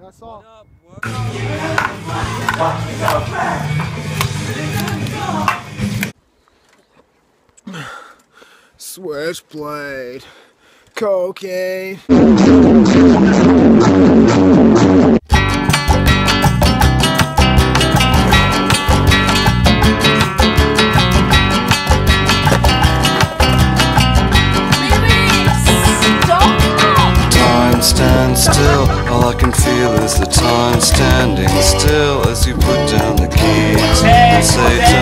That's all. Switchblade. Cocaine. Can feel is the time standing still as you put down the keys. And say,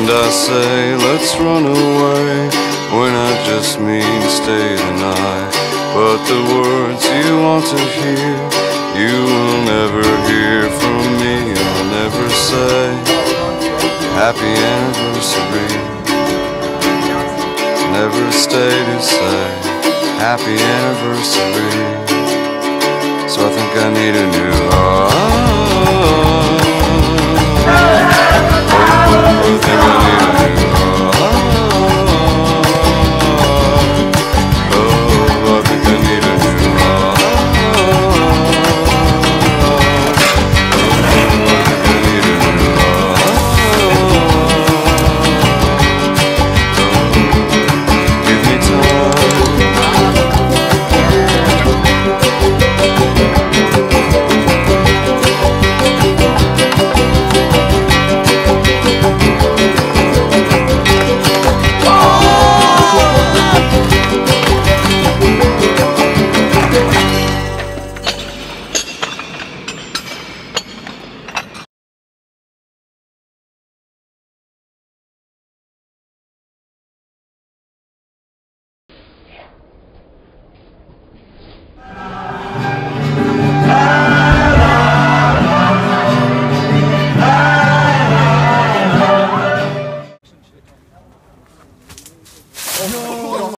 And I say let's run away when I just mean stay the night. But the words you want to hear, you will never hear from me. I'll never say happy anniversary. Never stay to say happy anniversary. So I think I need a new heart.